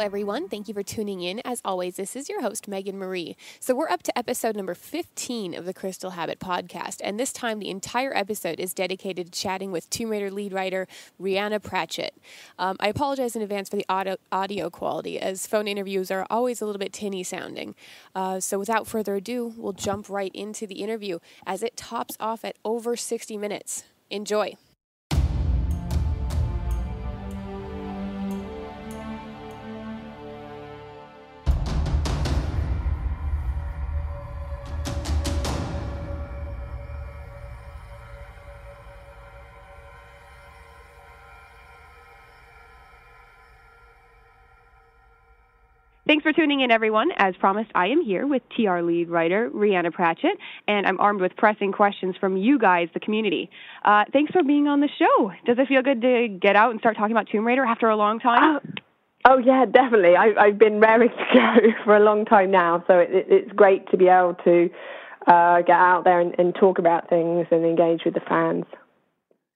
Everyone. Thank you for tuning in. As always, this is your host, Megan Marie. So, we're up to episode number 15 of the Crystal Habit podcast, and this time the entire episode is dedicated to chatting with Tomb Raider lead writer Rhianna Pratchett. Um, I apologize in advance for the audio, audio, quality, as phone interviews are always a little bit tinny sounding. Uh, so, without further ado, we'll jump right into the interview as it tops off at over 60 minutes. Enjoy. Thanks for tuning in, everyone. As promised, I am here with TR lead writer Rhianna Pratchett, and I'm armed with pressing questions from you guys, the community. Uh, thanks for being on the show. Does it feel good to get out and start talking about Tomb Raider after a long time? Oh, oh yeah, definitely. I, I've been raring to go for a long time now, so it, it's great to be able to uh, get out there and, and talk about things and engage with the fans.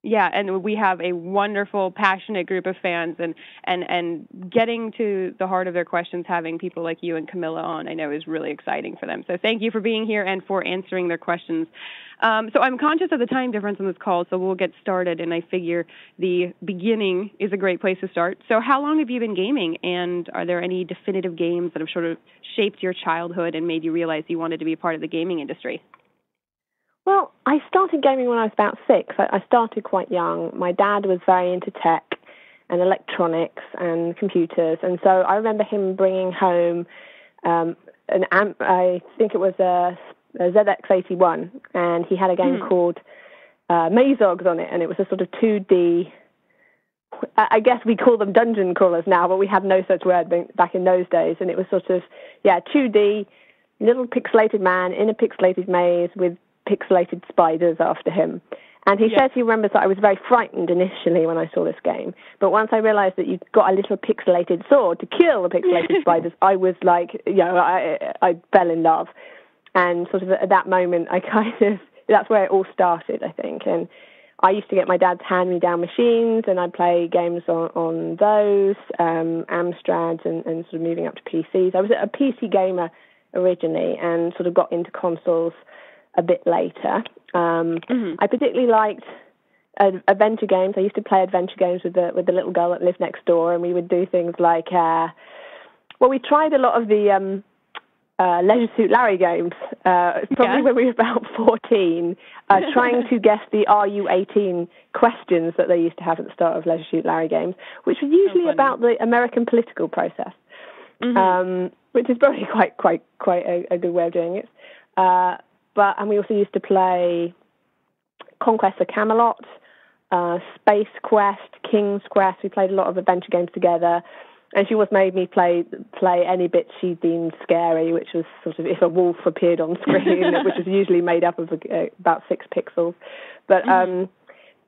Yeah, and we have a wonderful, passionate group of fans, and and and getting to the heart of their questions, having people like you and Camilla on, I know is really exciting for them. So thank you for being here and for answering their questions. Um, so I'm conscious of the time difference on this call, so we'll get started. And I figure the beginning is a great place to start. So how long have you been gaming, and are there any definitive games that have sort of shaped your childhood and made you realize you wanted to be a part of the gaming industry? Well, I started gaming when I was about six. I started quite young. My dad was very into tech and electronics and computers, and so I remember him bringing home um, an amp. I think it was a, a ZX81, and he had a game mm. called uh, Mazogs on it, and it was a sort of 2D. I guess we call them dungeon crawlers now, but we had no such word back in those days, and it was sort of yeah 2D little pixelated man in a pixelated maze with pixelated spiders after him. And he says he remembers that I was very frightened initially when I saw this game, but once I realised that you'd got a little pixelated sword to kill the pixelated spiders, I was like, you know, I I fell in love, and sort of at that moment, I kind of that's where it all started, I think. And I used to get my dad's hand-me-down machines, and I'd play games on on those, um, Amstrads, and, and sort of moving up to PCs. I was a PC gamer originally, and sort of got into consoles a bit later. Um, mm-hmm. I particularly liked uh, adventure games. I used to play adventure games with the with the little girl that lived next door, and we would do things like, uh, well, we tried a lot of the um, uh, Leisure Suit Larry games. Uh, probably yeah. when we were about fourteen, uh, trying to guess the "Are you 18?" questions that they used to have at the start of Leisure Suit Larry games, which were usually about the American political process. Mm-hmm. Um, which is probably quite quite quite a, a good way of doing it. But and we also used to play Conquest of Camelot, uh, Space Quest, King's Quest. We played a lot of adventure games together. And she always made me play play any bit she deemed scary, which was sort of if a wolf appeared on screen, which was usually made up of uh, about six pixels. But mm-hmm. um,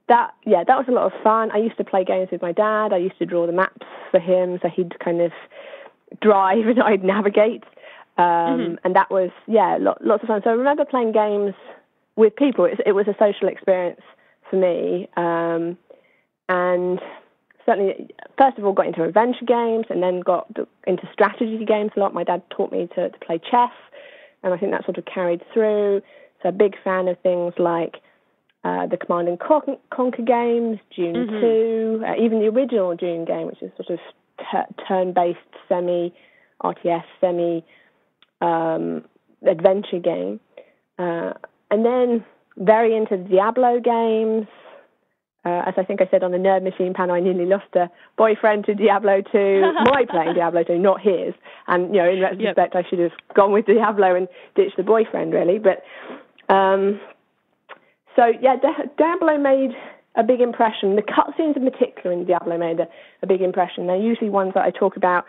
that yeah, that was a lot of fun. I used to play games with my dad. I used to draw the maps for him, so he'd kind of drive and I'd navigate. Um, mm-hmm. And that was, yeah, lo- lots of fun. So I remember playing games with people. It, it was a social experience for me. Um, and certainly, first of all, got into adventure games and then got into strategy games a lot. My dad taught me to, to play chess, and I think that sort of carried through. So, a big fan of things like uh, the Command and Con- Conquer games, Dune mm-hmm. 2, uh, even the original Dune game, which is sort of t- turn based semi RTS, semi um, adventure game. Uh, and then very into Diablo games. Uh, as I think I said on the Nerd Machine panel, I nearly lost a boyfriend to Diablo 2, my playing Diablo 2, not his. And, you know, in retrospect, yep. I should have gone with Diablo and ditched the boyfriend, really. But, um, so, yeah, Diablo made a big impression. The cutscenes in particular in Diablo made a, a big impression. They're usually ones that I talk about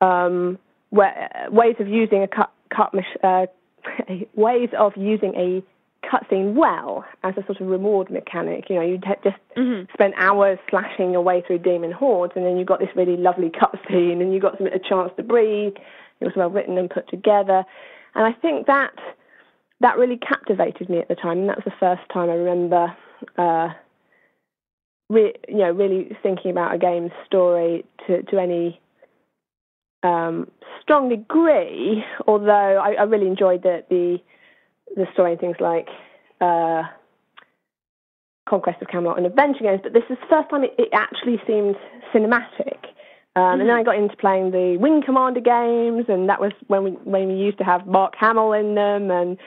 um, ways of using a cut, cut uh, ways of using a cutscene well as a sort of reward mechanic. You know, you just mm-hmm. spend hours slashing your way through demon hordes, and then you got this really lovely cutscene, and you got some, a chance to breathe. It was well written and put together, and I think that that really captivated me at the time. And that was the first time I remember, uh, re- you know, really thinking about a game's story to to any um, strong degree, although I, I, really enjoyed the, the, the story and things like uh, Conquest of Camelot and adventure games. But this is the first time it, it actually seemed cinematic. Um, mm-hmm. And then I got into playing the Wing Commander games, and that was when we when we used to have Mark Hamill in them, and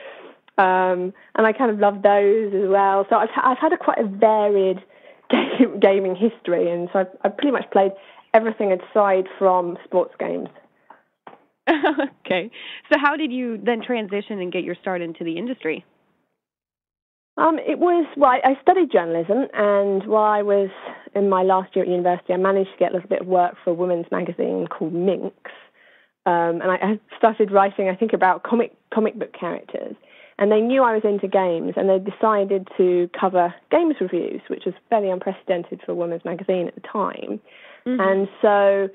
um, and I kind of loved those as well. So I've I've had a quite a varied game, gaming history, and so I've, I've pretty much played everything aside from sports games. okay, so how did you then transition and get your start into the industry? Um, it was well, I studied journalism, and while I was in my last year at university, I managed to get a little bit of work for a women's magazine called Minx, um, and I, I started writing, I think, about comic comic book characters. And they knew I was into games, and they decided to cover games reviews, which was fairly unprecedented for a women's magazine at the time. Mm-hmm. And so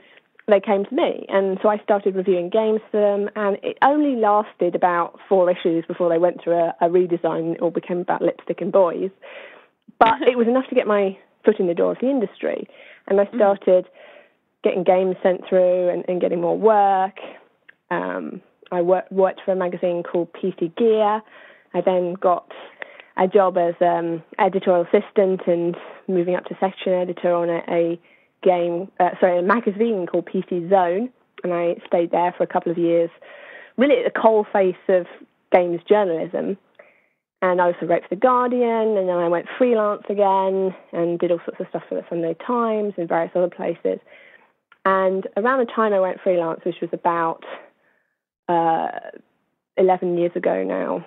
they came to me, and so I started reviewing games for them, and it only lasted about four issues before they went through a, a redesign. It all became about lipstick and boys, but it was enough to get my foot in the door of the industry, and I mm. started mm-hmm. getting games sent through and, and getting more work. Um, I work, worked for a magazine called PC Gear. I then got a job as um, editorial assistant and moving up to section editor on a, a game, uh, sorry, a magazine called PC Zone, and I stayed there for a couple of years, really at the coal face of games journalism. And I also wrote for The Guardian, and then I went freelance again and did all sorts of stuff for the Sunday Times and various other places. And around the time I went freelance, which was about uh, 11 years ago now,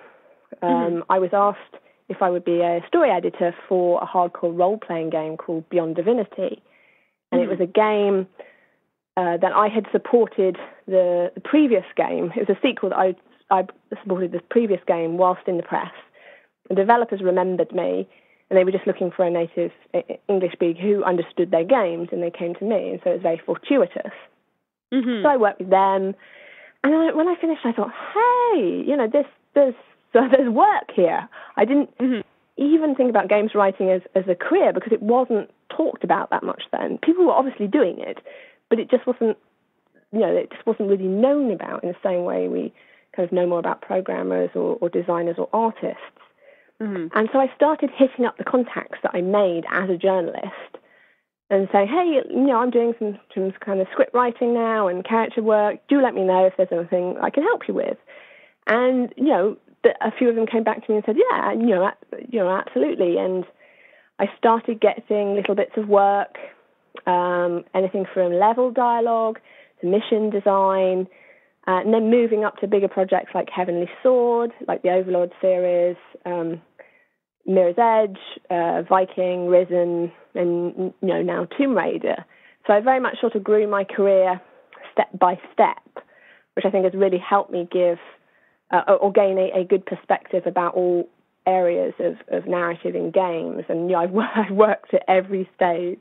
um, mm-hmm. I was asked if I would be a story editor for a hardcore role playing game called Beyond Divinity and it was a game uh, that I had supported the, the, previous game. It was a sequel that I, I supported the previous game whilst in the press. The developers remembered me, and they were just looking for a native English speaker who understood their games, and they came to me, and so it was very fortuitous. Mm-hmm. So I worked with them, and I, when I finished, I thought, hey, you know, this there's so there's work here. I didn't mm-hmm. even think about games writing as as a career because it wasn't talked about that much then. People were obviously doing it, but it just wasn't, you know, it just wasn't really known about in the same way we kind of know more about programmers or, or designers or artists. Mm-hmm. And so I started hitting up the contacts that I made as a journalist and saying, hey, you know, I'm doing some, some kind of script writing now and character work. Do let me know if there's anything I can help you with. And, you know, a few of them came back to me and said, yeah, you know, you know, absolutely. And I started getting little bits of work, um, anything from level dialogue to mission design, uh, and then moving up to bigger projects like Heavenly Sword, like the Overlord series, um, Mirror's Edge, uh, Viking, Risen, and you know now Tomb Raider. So I very much sort of grew my career step by step, which I think has really helped me give uh, or gain a, a, good perspective about all areas of, of narrative in games, and you know, I've, I've worked at every stage.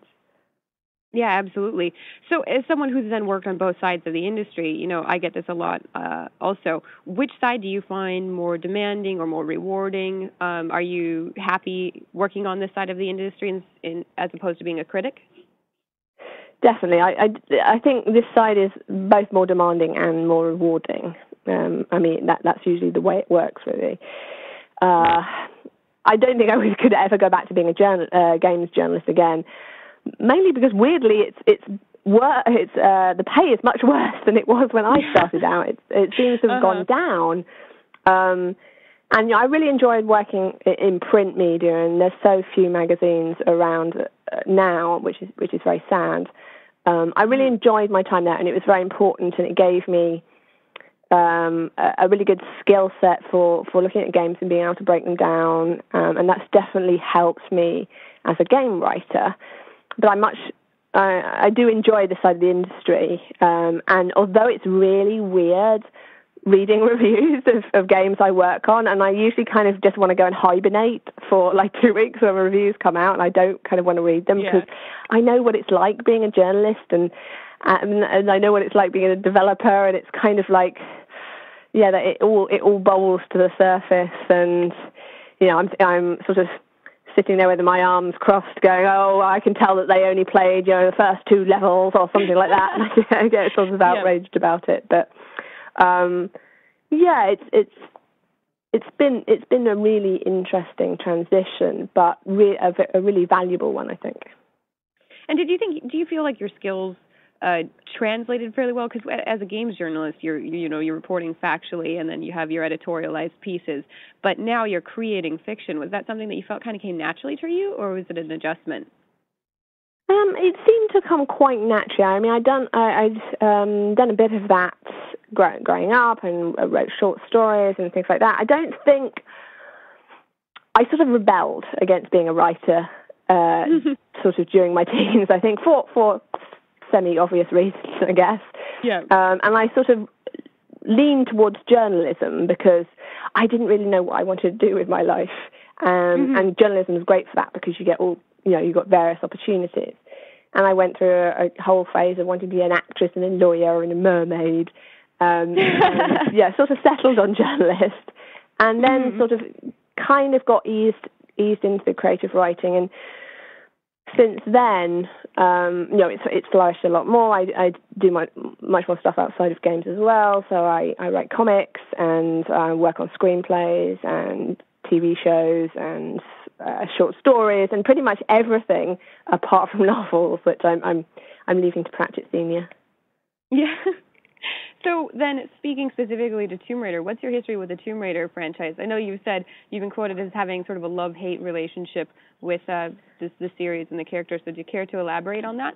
Yeah, absolutely. So, as someone who's then worked on both sides of the industry, you know, I get this a lot. Uh, also, which side do you find more demanding or more rewarding? Um, are you happy working on this side of the industry, in, in, as opposed to being a critic? Definitely, I, I, I think this side is both more demanding and more rewarding. Um, I mean, that that's usually the way it works, really. Uh, I don't think I could ever go back to being a journal, uh, games journalist again. Mainly because weirdly, it's it's wor- it's uh, the pay is much worse than it was when I started out. It it seems to have uh-huh. gone down. Um, and you know, I really enjoyed working in print media, and there's so few magazines around uh, now, which is which is very sad. Um, I really mm. enjoyed my time there, and it was very important, and it gave me um, a, really good skill set for, for looking at games and being able to break them down, um, and that's definitely helped me as a game writer. But I much I, I do enjoy this side of the industry, um, and although it's really weird reading reviews of, of games I work on, and I usually kind of just want to go and hibernate for like two weeks when reviews come out, and I don't kind of want to read them because I know what it's like being a journalist and. And, and I know what it's like being a developer, and it's kind of like yeah, that it all it all bubbles to the surface, and you know, I'm I'm sort of sitting there with my arms crossed, going, "Oh, I can tell that they only played, you know, the first two levels or something like that." And I get sort of outraged yeah. about it, but um, yeah, it's it's it's been it's been a really interesting transition, but re- a, a really valuable one, I think. And did you think? Do you feel like your skills uh, translated fairly well because as a games journalist you're you know you're reporting factually and then you have your editorialized pieces but now you're creating fiction was that something that you felt kind of came naturally to you or was it an adjustment um, it seemed to come quite naturally. I mean, I'd done I, would um, done a bit of that growing up and wrote short stories and things like that. I don't think I sort of rebelled against being a writer, uh, sort of during my teens. I think for for semi obvious reasons, I guess. Yeah. Um, and I sort of leaned towards journalism because I didn't really know what I wanted to do with my life. Um, mm-hmm. And journalism is great for that because you get all, you know, you got various opportunities. And I went through a, a whole phase of wanting to be an actress and a lawyer and a mermaid. Um, and, yeah, sort of settled on journalist, and then mm-hmm. sort of kind of got eased eased into the creative writing and since then, um, you know, it's it's flourished a lot more. I, I do my, much more stuff outside of games as well. So I, I write comics and I work on screenplays and TV shows and uh, short stories and pretty much everything apart from novels, which I'm I'm I'm leaving to Pratchett Senior. Yeah. So then, speaking specifically to Tomb Raider, what's your history with the Tomb Raider franchise? I know you've said you've been quoted as having sort of a love-hate relationship with uh, this, the series and the characters. So, do you care to elaborate on that?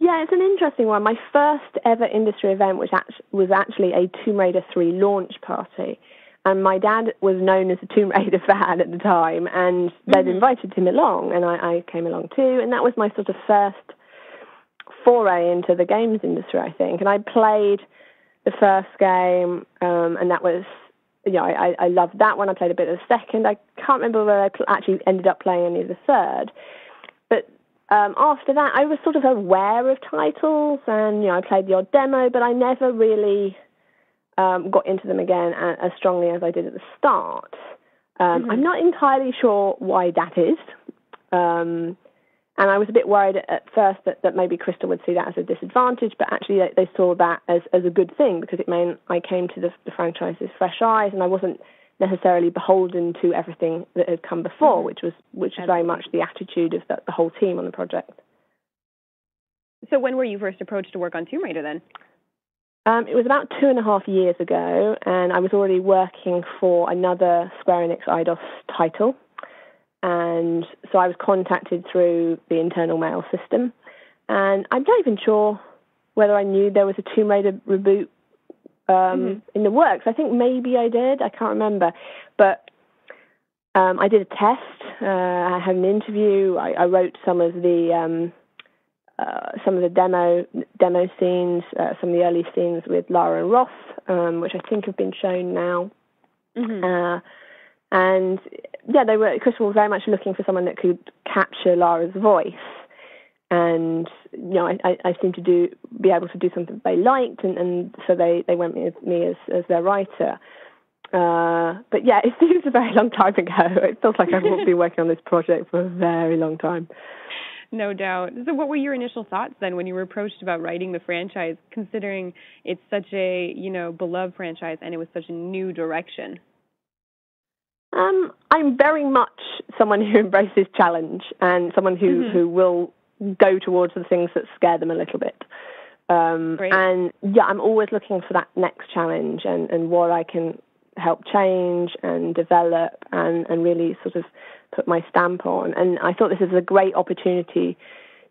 Yeah, it's an interesting one. My first ever industry event which was actually a Tomb Raider 3 launch party. And my dad was known as a Tomb Raider fan at the time, and they'd mm-hmm. invited him along, and I, I came along too. And that was my sort of first foray into the games industry, I think. And I played the first game, um, and that was, you know, I, I loved that one. I played a bit of the second. I can't remember whether I actually ended up playing any of the third. But um, after that, I was sort of aware of titles, and you know, I played the odd demo, but I never really um, got into them again as strongly as I did at the start. Um, mm-hmm. I'm not entirely sure why that is. And I was a bit worried at first that, that maybe Crystal would see that as a disadvantage, but actually they, they saw that as, as a good thing because it meant I came to the, the franchise with fresh eyes and I wasn't necessarily beholden to everything that had come before, which was which was very much the attitude of the, the whole team on the project. So when were you first approached to work on Tomb Raider then? Um, it was about two and a half years ago, and I was already working for another Square Enix Eidos title, and so I was contacted through the internal mail system. And I'm not even sure whether I knew there was a Tomb Raider reboot um, mm-hmm. in the works. I think maybe I did. I can't remember. But um, I did a test. Uh, I had an interview. I, I wrote some of the um, uh, some of the demo demo scenes, uh, some of the early scenes with Lara and Roth, um, which I think have been shown now. Mm-hmm. And yeah, they were Crystal was very much looking for someone that could capture Lara's voice, and you know, I, I, I seemed to do be able to do something they liked, and, and so they they went with me as as their writer. Uh, but yeah, it seems a very long time ago. It feels like I've been working on this project for a very long time. No doubt. So, what were your initial thoughts then when you were approached about writing the franchise, considering it's such a you know beloved franchise and it was such a new direction? Um, I'm very much someone who embraces challenge and someone who, mm-hmm. who will go towards the things that scare them a little bit. Um, and yeah, I'm always looking for that next challenge and, and what I can help change and develop and, and really sort of put my stamp on. And I thought this is a great opportunity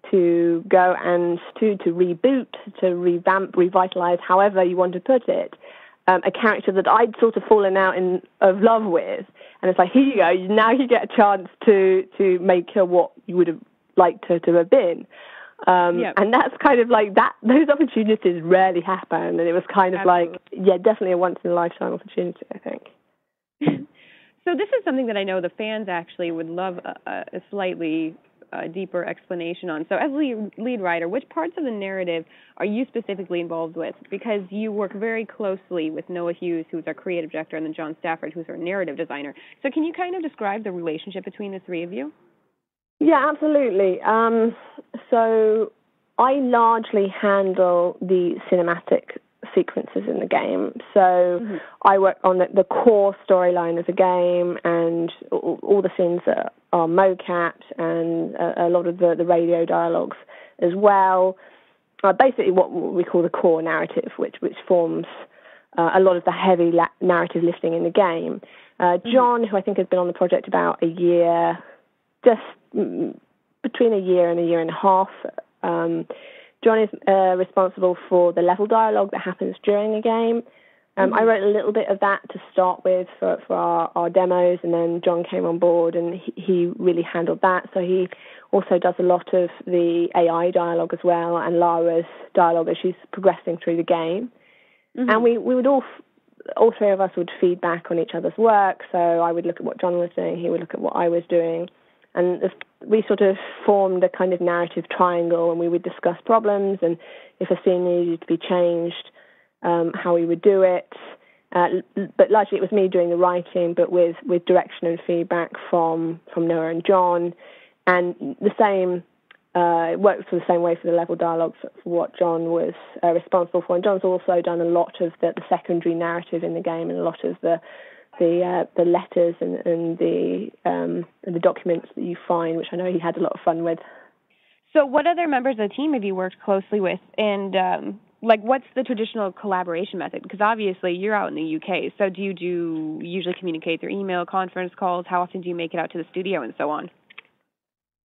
to go and to, to reboot, to revamp, revitalize, however you want to put it, um, a character that I'd sort of fallen out in of love with, and it's like here you go, now you get a chance to to make her what you would have liked her to have been. Um, yep. And that's kind of like that. Those opportunities rarely happen, and it was kind of Absolutely. like, yeah, definitely a once in a lifetime opportunity. I think. so this is something that I know the fans actually would love a, a slightly a deeper explanation on. So, as lead, lead writer, which parts of the narrative are you specifically involved with? Because you work very closely with Noah Hughes, who's our creative director, and then John Stafford, who's our narrative designer. So, can you kind of describe the relationship between the three of you? Yeah, absolutely. Um, so, I largely handle the cinematic sequences in the game. So mm-hmm. I work on the, the core storyline of the game and all, all the scenes that are mocap and a, a lot of the, the radio dialogues as well. Uh, basically, what we call the core narrative, which which forms uh, a lot of the heavy la- narrative lifting in the game. Uh, mm-hmm. John, who I think has been on the project about a year, just mm, between a year and a year and a half. Um, John is uh, responsible for the level dialogue that happens during the game. Um, mm-hmm. I wrote a little bit of that to start with for, for our, our demos, and then John came on board and he, he really handled that. So he also does a lot of the AI dialogue as well, and Lara's dialogue as she's progressing through the game. Mm-hmm. And we, we would all, all three of us would feedback on each other's work. So I would look at what John was doing, he would look at what I was doing, and we sort of formed a kind of narrative triangle, and we would discuss problems and if a scene needed to be changed, um, how we would do it. Uh, but largely it was me doing the writing, but with, with direction and feedback from from Noah and John, and the same uh, it works the same way for the level dialogue for, for what John was uh, responsible for. And John's also done a lot of the, the, secondary narrative in the game and a lot of the the uh, the letters and, and the um, and the documents that you find, which I know he had a lot of fun with. So, what other members of the team have you worked closely with, and um, like, what's the traditional collaboration method? Because obviously you're out in the UK, so do you do usually communicate through email, conference calls? How often do you make it out to the studio, and so on?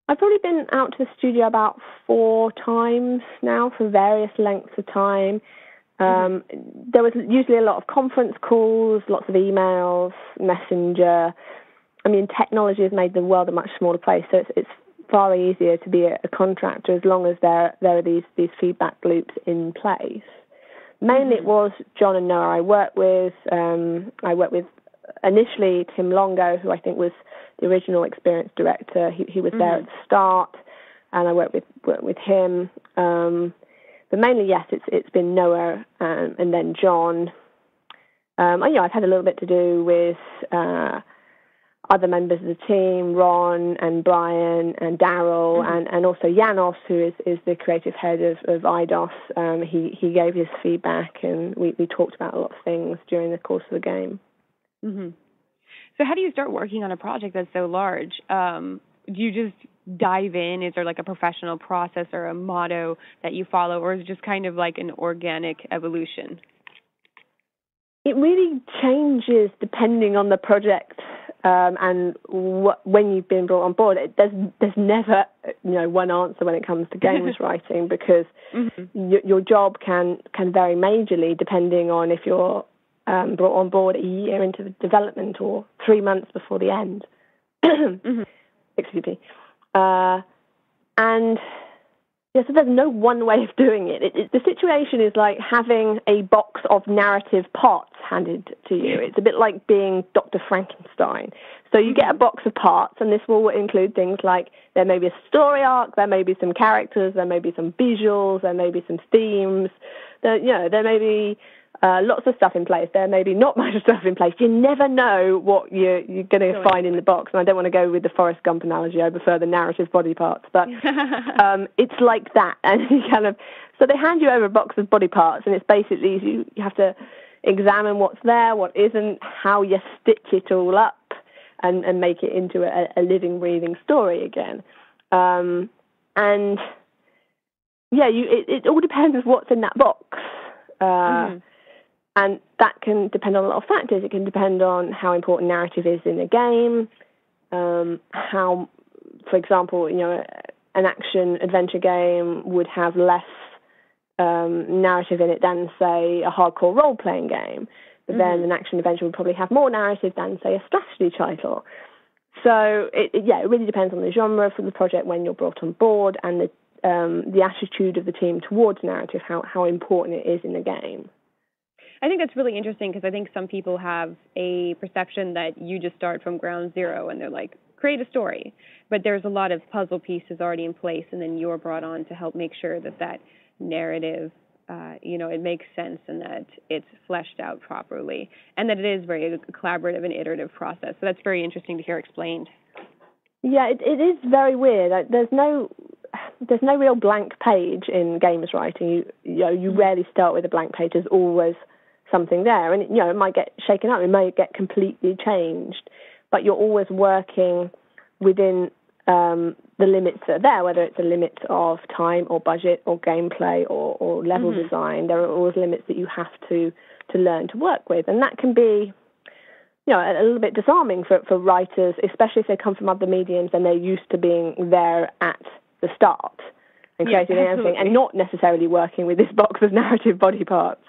I've probably been out to the studio about four times now for various lengths of time. Um, there was usually a lot of conference calls, lots of emails, messenger. I mean, technology has made the world a much smaller place, so it's, it's far easier to be a, a, contractor as long as there there are these these feedback loops in place. Mainly, it mm-hmm. was John and Noah I worked with. Um, I worked with initially Tim Longo, who I think was the original experience director. He, he was mm-hmm. there at the start, and I worked with worked with him. Um, but mainly, yes, it's it's been Noah um, and then John. Um, and, yeah, I've had a little bit to do with uh, other members of the team, Ron and Brian and Daryl, mm-hmm. and, and also Janos, who is, is the creative head of, of Eidos. Um, he, he gave his feedback, and we, we talked about a lot of things during the course of the game. Mm-hmm. So, how do you start working on a project that's so large? Um, do you just dive in? Is there like a professional process or a motto that you follow, or is it just kind of like an organic evolution? It really changes depending on the project um, and when you've been brought on board. It, there's there's never you know one answer when it comes to games writing because mm-hmm. y- your job can can vary majorly depending on if you're um, brought on board a year into the development or three months before the end. mm-hmm. Excuse me. Uh, and yeah, so there's no one way of doing it. It, it. The situation is like having a box of narrative parts handed to you. It's a bit like being Dr. Frankenstein. So you get a box of parts, and this will include things like there may be a story arc, there may be some characters, there may be some visuals, there may be some themes. There, you know, there may be uh, lots of stuff in place. There may be not much stuff in place. You never know what you're, you're going to find in the box. And I don't want to go with the Forrest Gump analogy. I prefer the narrative body parts. But um, it's like that. And you kind of so they hand you over a box of body parts, and it's basically you, you have to examine what's there, what isn't, how you stitch it all up, and, and make it into a, a living, breathing story again. Um, and yeah, you it, it all depends on what's in that box. Uh, mm. And that can depend on a lot of factors. It can depend on how important narrative is in a game, um, how, for example, you know, an action adventure game would have less um, narrative in it than, say, a hardcore role playing game. But mm-hmm. then an action adventure would probably have more narrative than, say, a strategy title. So it, it, yeah, it really depends on the genre for the project when you're brought on board and the um, the attitude of the team towards narrative, how how important it is in the game. I think that's really interesting because I think some people have a perception that you just start from ground zero and they're like, create a story, but there's a lot of puzzle pieces already in place, and then you're brought on to help make sure that that narrative uh, you know, it makes sense and that it's fleshed out properly, and that it is very collaborative and iterative process. So that's very interesting to hear explained. Yeah, it, it is very weird. There's no there's no real blank page in games writing. You you know you rarely start with a blank page. There's always something there, and you know it might get shaken up. It might get completely changed, but you're always working within um, the limits that are there, whether it's a limit of time or budget or gameplay or, or level mm-hmm. design. There are always limits that you have to to learn to work with, and that can be you know, a, little bit disarming for, for writers, especially if they come from other mediums and they're used to being there at the start and creating yeah, and not necessarily working with this box of narrative body parts.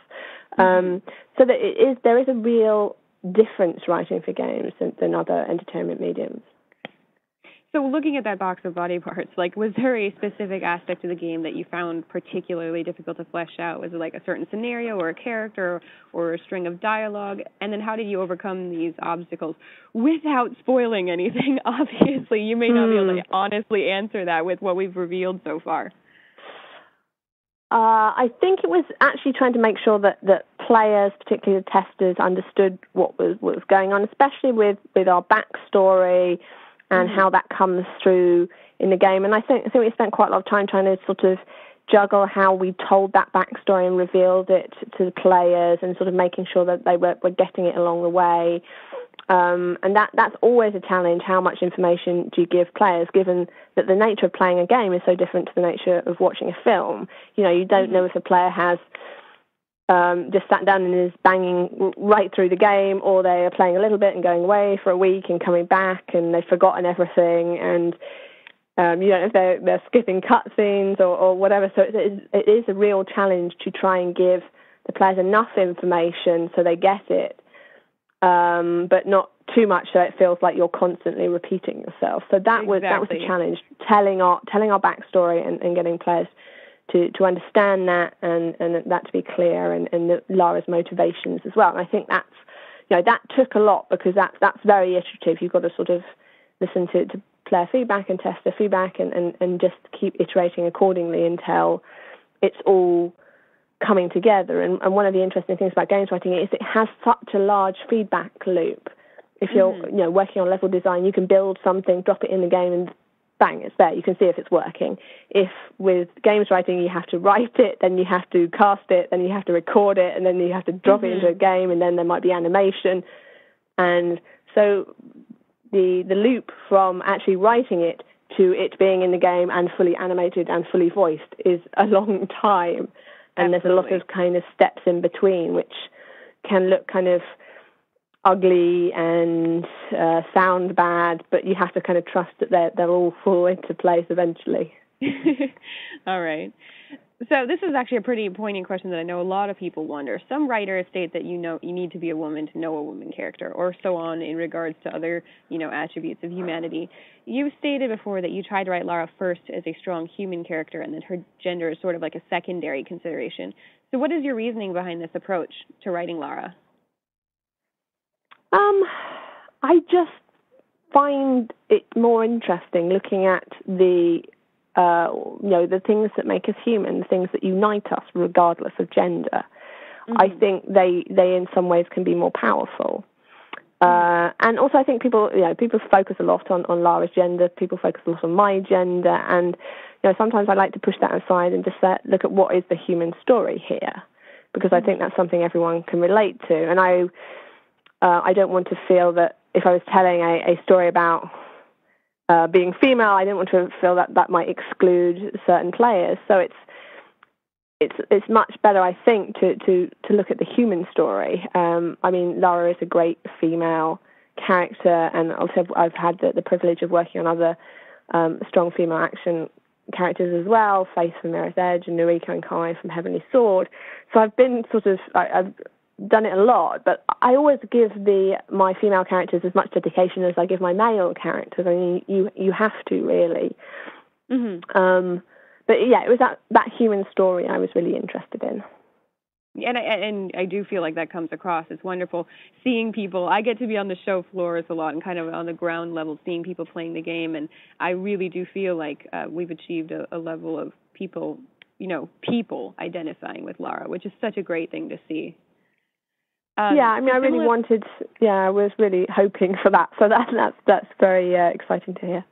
Mm-hmm. Um, so that it is there is a real difference writing for games than, than other entertainment mediums. So looking at that box of body parts, like was there a specific aspect of the game that you found particularly difficult to flesh out? Was it like a certain scenario or a character or, a string of dialogue? And then how did you overcome these obstacles without spoiling anything? Obviously, you may not be able to hmm. honestly answer that with what we've revealed so far. Uh, I think it was actually trying to make sure that, that players, particularly the testers, understood what was what was going on, especially with, with our backstory, and mm-hmm. how that comes through in the game. And I think I think we spent quite a lot of time trying to sort of juggle how we told that backstory and revealed it to the players, and sort of making sure that they were, were getting it along the way. Um, and that that's always a challenge. How much information do you give players, given that the nature of playing a game is so different to the nature of watching a film? You know, you don't mm-hmm. know if a player has um, just sat down and is banging right through the game, or they are playing a little bit and going away for a week and coming back, and they've forgotten everything, and um, you don't know if they're, they're skipping cutscenes or, or whatever. So it is, it is a real challenge to try and give the players enough information so they get it, um, but not too much so it feels like you're constantly repeating yourself. So that exactly. was that was a challenge, telling our telling our backstory and, and getting players to, to understand that and, and that to be clear and, and the, Lara's motivations as well. And I think that's, you know, that took a lot because that, that's very iterative. You've got to sort of listen to, to player feedback and test the feedback and, and, and just keep iterating accordingly until it's all coming together. And, and one of the interesting things about games writing is it has such a large feedback loop. If you're, mm-hmm. you know, working on level design, you can build something, drop it in the game, and bang, it's there. You can see if it's working. If with games writing, you have to write it, then you have to cast it, then you have to record it, and then you have to drop mm-hmm. it into a game, and then there might be animation. And so the the loop from actually writing it to it being in the game and fully animated and fully voiced is a long time. And Absolutely. there's a lot of kind of steps in between, which can look kind of ugly and uh, sound bad, but you have to kind of trust that they're, they'll all fall into place eventually. all right. So this is actually a pretty poignant question that I know a lot of people wonder. Some writers state that you know you need to be a woman to know a woman character, or so on in regards to other you know attributes of humanity. You've stated before that you tried to write Lara first as a strong human character, and that her gender is sort of like a secondary consideration. So, what is your reasoning behind this approach to writing Lara? Um, I just find it more interesting looking at the uh, you know the things that make us human, the things that unite us regardless of gender. Mm-hmm. I think they they in some ways can be more powerful. Uh, and also, I think people, you know, people focus a lot on, on Lara's gender. People focus a lot on my gender, and you know, sometimes I like to push that aside and just look at what is the human story here, because I think that's something everyone can relate to. And I, uh, I don't want to feel that if I was telling a, a story about uh, being female, I didn't want to feel that that might exclude certain players. So it's it's it's much better, I think, to to to look at the human story. Um, I mean, Lara is a great female character, and also I've had the, the privilege of working on other um, strong female action characters as well, Faith from Mirror's Edge and Nariko and Kai from Heavenly Sword. So I've been sort of I, I've done it a lot, but I always give the my female characters as much dedication as I give my male characters. I mean, you you have to really. Mm-hmm. Um, but yeah, it was that that human story I was really interested in. and I, and I do feel like that comes across. It's wonderful seeing people. I get to be on the show floors a lot and kind of on the ground level, seeing people playing the game, and I really do feel like uh, we've achieved a, a level of people, you know, people identifying with Lara, which is such a great thing to see. Um, yeah, I mean, I really wanted. Yeah, I was really hoping for that. So that that's that's very uh, exciting to hear.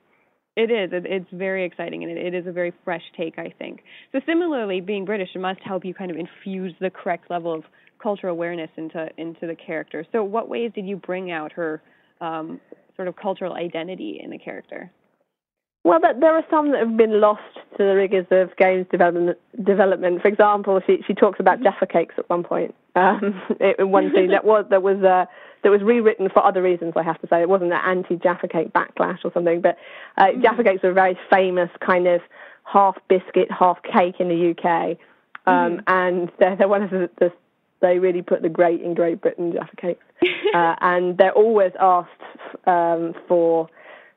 It is. It's very exciting, and it is a very fresh take, I think. So similarly, being British must help you kind of infuse the correct level of cultural awareness into into the character. So, what ways did you bring out her um, sort of cultural identity in the character? Well, there are some that have been lost to the rigors of games development. Development, for example, she she talks about Jaffa cakes at one point. Um, in one scene that was that was uh, that was rewritten for other reasons. I have to say it wasn't an anti-Jaffa cake backlash or something, but uh, mm-hmm. Jaffa cakes are a very famous kind of half biscuit, half cake in the UK, um, mm-hmm. and they're, they're one of the, the they really put the great in Great Britain Jaffa cakes, uh, and they're always asked um, for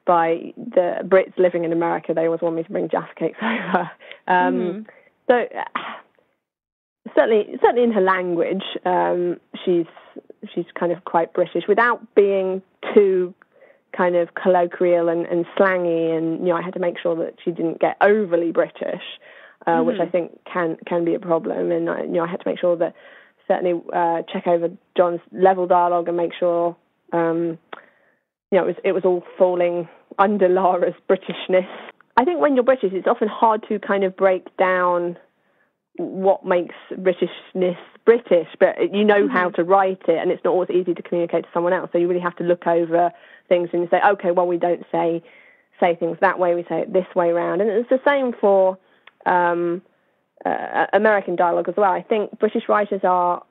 by the Brits living in America. They always want me to bring Jaffa cakes over. Um, mm-hmm. So uh, certainly, certainly in her language, um, she's she's kind of quite British without being too kind of colloquial and, and slangy. And you know, I had to make sure that she didn't get overly British, uh, mm-hmm. which I think can can be a problem. And I, you know, I had to make sure that certainly uh, check over John's level dialogue and make sure um, you know it was it was all falling under Lara's Britishness. I think when you're British, it's often hard to kind of break down what makes Britishness British, but you know mm-hmm. how to write it, and it's not always easy to communicate to someone else. So you really have to look over things and say, okay, well, we don't say say things that way, we say it this way around, and it's the same for um, uh, American dialogue as well. I think British writers are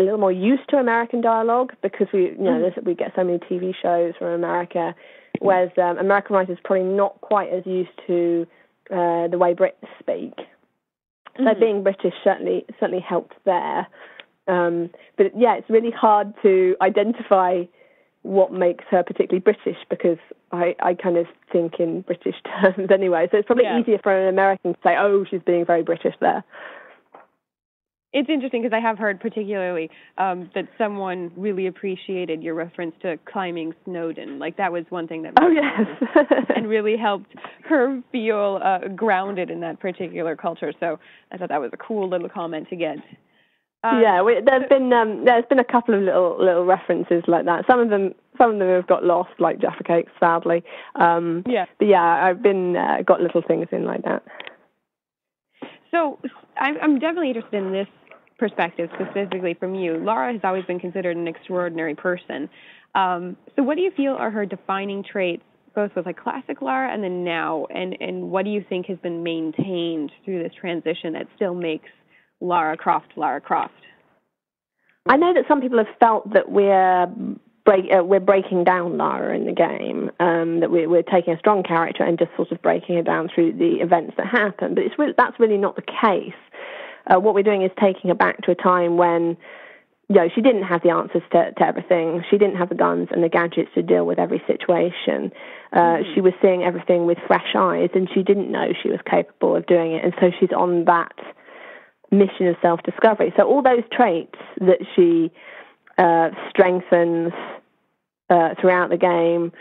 a little more used to American dialogue because we, you know, mm. we get so many TV shows from America, whereas um, American writers probably not quite as used to uh, the way Brits speak. So mm-hmm. being British certainly certainly helped there. Um, but yeah, it's really hard to identify what makes her particularly British because I, I kind of think in British terms anyway. So it's probably yeah. easier for an American to say, oh, she's being very British there. It's interesting because I have heard particularly um, that someone really appreciated your reference to climbing Snowdon. Like that was one thing that oh yes, and really helped her feel uh, grounded in that particular culture. So I thought that was a cool little comment to get. Um, yeah, we, there's been um, there's been a couple of little little references like that. Some of them some of them have got lost, like Jaffa cakes, sadly. Um, yeah, but yeah, I've been uh, got little things in like that. So I'm definitely interested in this perspective, specifically from you, Lara has always been considered an extraordinary person. Um, so, what do you feel are her defining traits, both with like classic Lara and then now, and and what do you think has been maintained through this transition that still makes Lara Croft Lara Croft? I know that some people have felt that we're break, uh, we're breaking down Lara in the game, um, that we're, we're taking a strong character and just sort of breaking it down through the events that happen. But it's that's really not the case uh, what we're doing is taking her back to a time when you know, she didn't have the answers to, to everything. She didn't have the guns and the gadgets to deal with every situation. Uh, mm-hmm. She was seeing everything with fresh eyes, and she didn't know she was capable of doing it. And so she's on that mission of self discovery. So all those traits that she uh, strengthens uh, throughout the game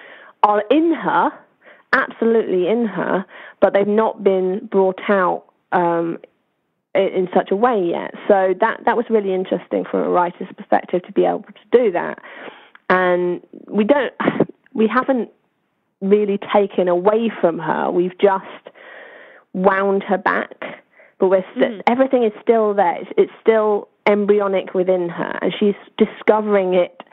are in her, absolutely in her, but they've not been brought out um, in such a way yet. So that that was really interesting from a writer's perspective to be able to do that. And we don't, we haven't really taken away from her. We've just wound her back, but we're st- mm. everything is still there. It's, it's still embryonic within her, and she's discovering it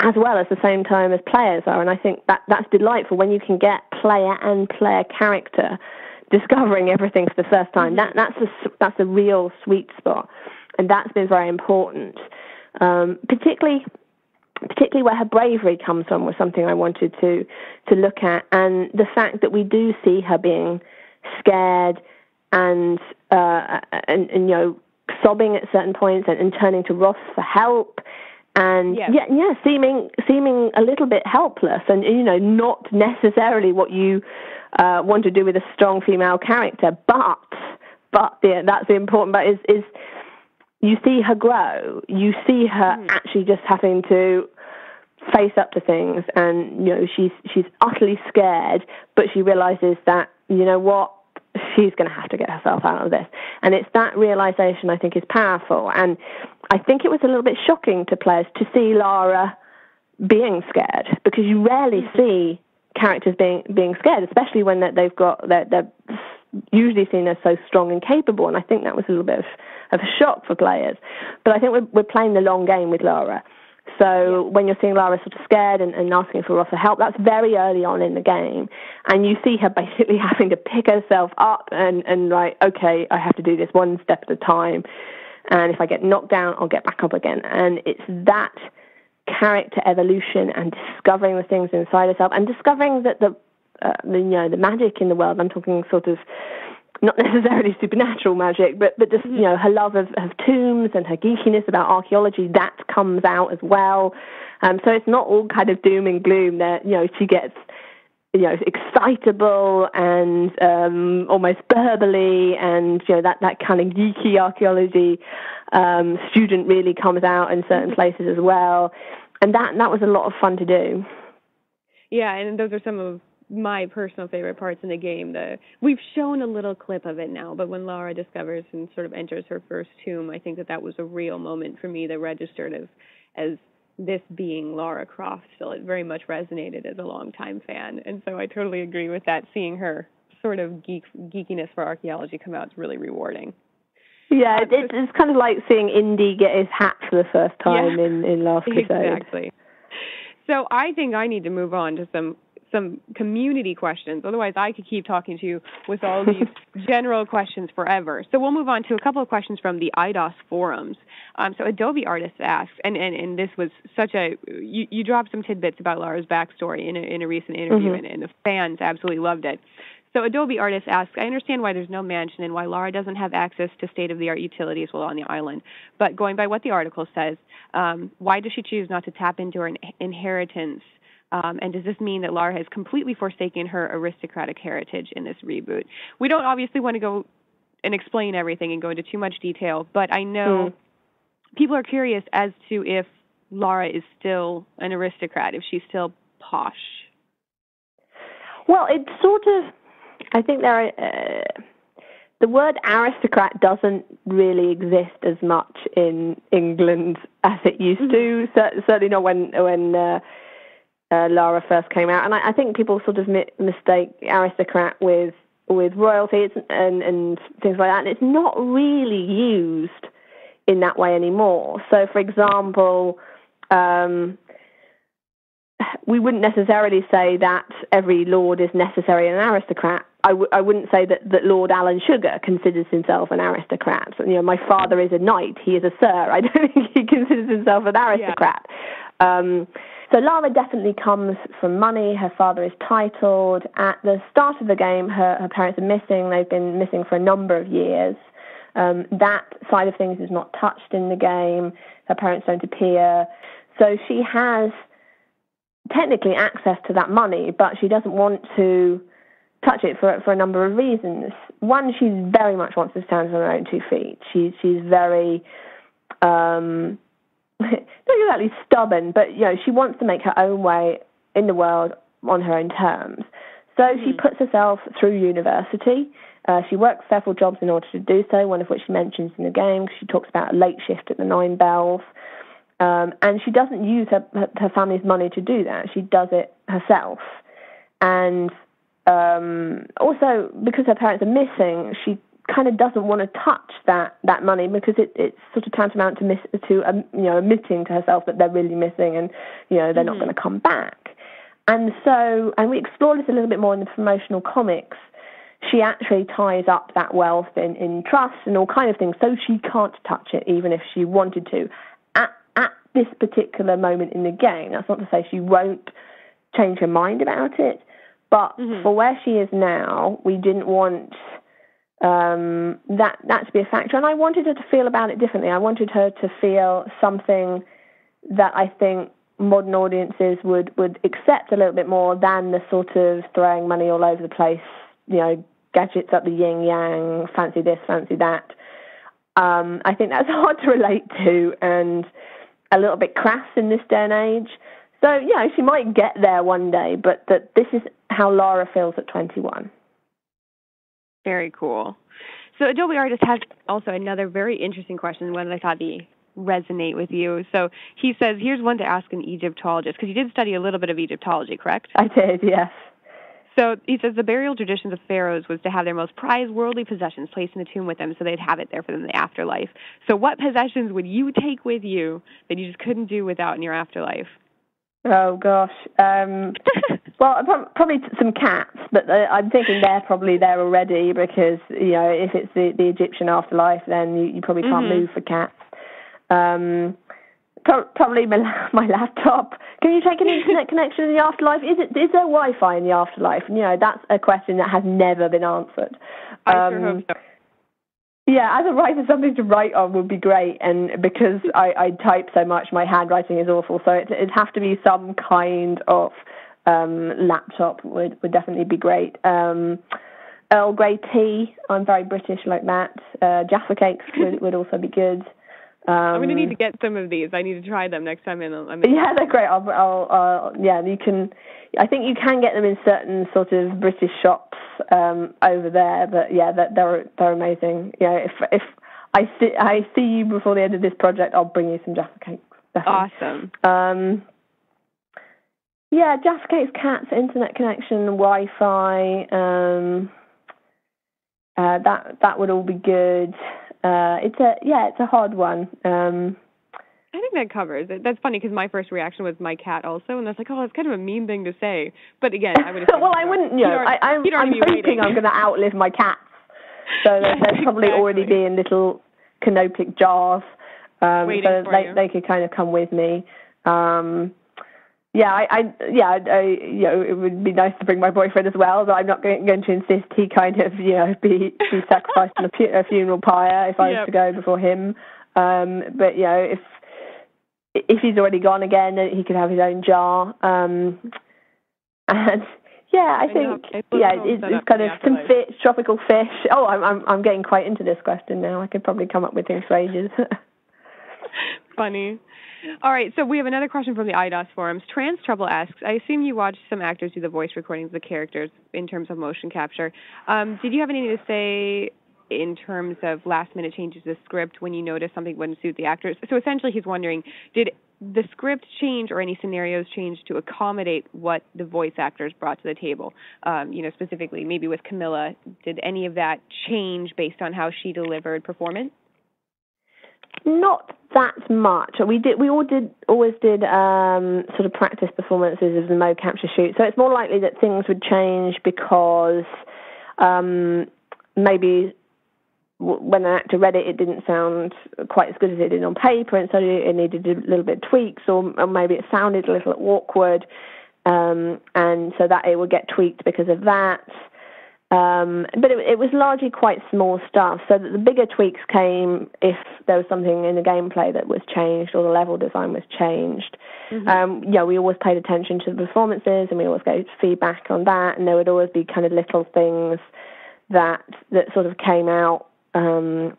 as well as the same time as players are. And I think that that's delightful when you can get player and player character discovering everything for the first time. That that's a that's a real sweet spot, and that's been very important. Um, particularly, particularly where her bravery comes from was something I wanted to to look at, and the fact that we do see her being scared and uh, and, and you know sobbing at certain points and, and turning to Roth for help and yeah. yeah, yeah, seeming seeming a little bit helpless, and you know, not necessarily what you uh, want to do with a strong female character. But but yeah, that's the important. But is is you see her grow. You see her mm. actually just having to face up to things, and you know she's she's utterly scared, but she realizes that you know what she's going to have to get herself out of this, and it's that realization I think is powerful, and I think it was a little bit shocking to players to see Lara being scared because you rarely mm-hmm. see characters being being scared, especially when they've got they're, they're usually seen as so strong and capable, and I think that was a little bit of, of a shock for players. But I think we're, we're playing the long game with Lara. So yeah. when you're seeing Lara sort of scared and, and asking for Roth for help, that's very early on in the game, and you see her basically having to pick herself up and and like, okay, I have to do this one step at a time, and if I get knocked down, I'll get back up again. And it's that character evolution and discovering the things inside herself and discovering that the, uh, the you know the magic in the world. I'm talking sort of not necessarily supernatural magic, but but just you know her love of, of tombs and her geekiness about archaeology that comes out as well. Um, so it's not all kind of doom and gloom. That you know she gets you know excitable and um, almost burbly, and you know that that kind of geeky archaeology um, student really comes out in certain places as well, and that that was a lot of fun to do. Yeah, and those are some of my personal favorite parts in the game. The we've shown a little clip of it now, but when Laura discovers and sort of enters her first tomb, I think that that was a real moment for me that registered as as this being Lara Croft. Still, it very much resonated as a longtime fan, and so I totally agree with that. Seeing her sort of geek geekiness for archaeology come out is really rewarding. Yeah, it, it's kind of like seeing Indy get his hat for the first time yeah, in in Last Crusade. Exactly. So I think I need to move on to some some community questions. Otherwise, I could keep talking to you with all these general questions forever. So we'll move on to a couple of questions from the Eidos forums. Um, so Adobe Artist asks, and, and, and this was such a, you, you dropped some tidbits about Lara's backstory in a, in a recent interview, mm-hmm. and, and the fans absolutely loved it. So Adobe Artist asks, I understand why there's no mansion and why Lara doesn't have access to state-of-the-art utilities while on the island. But going by what the article says, um, why does she choose not to tap into her inheritance um, and does this mean that Lara has completely forsaken her aristocratic heritage in this reboot? We don't obviously want to go and explain everything and go into too much detail, but I know mm. people are curious as to if Lara is still an aristocrat, if she's still posh. Well, it's sort of. I think there are. Uh, the word aristocrat doesn't really exist as much in England as it used mm-hmm. to. Certainly not when when uh, uh, Lara first came out, and I, I think people sort of mi- mistake aristocrat with with royalty and and things like that, and it's not really used in that way anymore. So, for example, um, we wouldn't necessarily say that every lord is necessarily an aristocrat. I w- I wouldn't say that, that Lord Alan Sugar considers himself an aristocrat. You know, my father is a knight; he is a sir. I don't think he considers himself an aristocrat. Yeah. Um, so Lara definitely comes from money. Her father is titled. At the start of the game, her, her parents are missing. They've been missing for a number of years. Um, that side of things is not touched in the game. Her parents don't appear. So she has technically access to that money, but she doesn't want to touch it for for a number of reasons. One, she very much wants to stand on her own two feet. She's she's very um, not exactly stubborn, but you know, she wants to make her own way in the world on her own terms. So mm-hmm. she puts herself through university. Uh, she works several jobs in order to do so, one of which she mentions in the game. She talks about a late shift at the Nine Bells. Um, and she doesn't use her, her, her, family's money to do that. She does it herself. And um, also, because her parents are missing, she kind of doesn't want to touch that that money because it, it's sort of tantamount to miss to um, you know admitting to herself that they're really missing and you know they're mm-hmm. not going to come back. And so, and we explore this a little bit more in the promotional comics. She actually ties up that wealth in, in trust and all kind of things, so she can't touch it even if she wanted to. At at this particular moment in the game, that's not to say she won't change her mind about it, but mm-hmm. for where she is now, we didn't want um, that that to be a factor. And I wanted her to feel about it differently. I wanted her to feel something that I think modern audiences would would accept a little bit more than the sort of throwing money all over the place, you know, gadgets up the yin yang, fancy this, fancy that. Um, I think that's hard to relate to and a little bit crass in this day and age. So, yeah, she might get there one day, but that this is how Lara feels at 21. Very cool. So Adobe Artist has also another very interesting question, one that I thought be resonate with you. So he says, here's one to ask an Egyptologist, because you did study a little bit of Egyptology, correct? I did, yes. So he says the burial traditions of pharaohs was to have their most prized worldly possessions placed in the tomb with them so they'd have it there for them in the afterlife. So what possessions would you take with you that you just couldn't do without in your afterlife? Oh gosh. Um, well, probably some cats, but I'm thinking they're probably there already because you know if it's the, the Egyptian afterlife, then you, you probably can't mm-hmm. move for cats. Um, probably my, my laptop. Can you take an internet connection in the afterlife? Is it is there Wi-Fi in the afterlife? You know, that's a question that has never been answered. Um, I sure hope so. Yeah, as a writer, something to write on would be great. And because I, I type so much, my handwriting is awful. So it, it'd have to be some kind of um, laptop would, would definitely be great. Um, Earl Grey tea, I'm very British like that. Uh, Jaffa cakes would, would also be good. Um, I'm going to need to get some of these. I need to try them next time in. I'm in. Yeah, they're great. I'll, I'll, uh, yeah, you can. I think you can get them in certain sort of British shops um, over there, but yeah, they're, they're they're amazing. Yeah, if if I see I see you before the end of this project, I'll bring you some Jaffa cakes. Definitely. Awesome. Um, yeah, Jaffa cakes, cats, internet connection, Wi-Fi. Um, uh, that that would all be good uh, it's a yeah, it's a hard one. Um, I think that covers it. That's funny because my first reaction was my cat also, and I was like, oh, it's kind of a mean thing to say. But again, I would. well, I wouldn't. You know, I, I'm, I'm hoping I'm going to outlive my cats, so yeah, they'll probably already be in little canopic jars, um, so they you. they could kind of come with me. Um, yeah, I, I yeah, I, you know, it would be nice to bring my boyfriend as well, but I'm not going, going to insist he kind of, you know, be be sacrificed on a, pu- a funeral pyre if I yep. was to go before him. Um, but you know, if if he's already gone again, he could have his own jar. Um, and yeah, I think yeah, it's, it's kind of some fish, tropical fish. Oh, I'm I'm I'm getting quite into this question now. I could probably come up with things for ages. Funny. All right, so we have another question from the Eidos forums. Trans Trouble asks, I assume you watched some actors do the voice recordings of the characters in terms of motion capture. Um, did you have anything to say in terms of last minute changes to the script when you noticed something wouldn't suit the actors? So essentially, he's wondering, did the script change or any scenarios change to accommodate what the voice actors brought to the table? Um, you know, specifically, maybe with Camilla, did any of that change based on how she delivered performance? Not that much. We did. We all did. Always did um, sort of practice performances of the mo capture shoot. So it's more likely that things would change because um, maybe when an actor read it, it didn't sound quite as good as it did on paper, and so it needed a little bit of tweaks, or, or maybe it sounded a little awkward, um, and so that it would get tweaked because of that. Um, but it, it, was largely quite small stuff. So that the bigger tweaks came if there was something in the gameplay that was changed or the level design was changed. Mm-hmm. Um, yeah, we always paid attention to the performances and we always gave feedback on that. And there would always be kind of little things that that sort of came out um,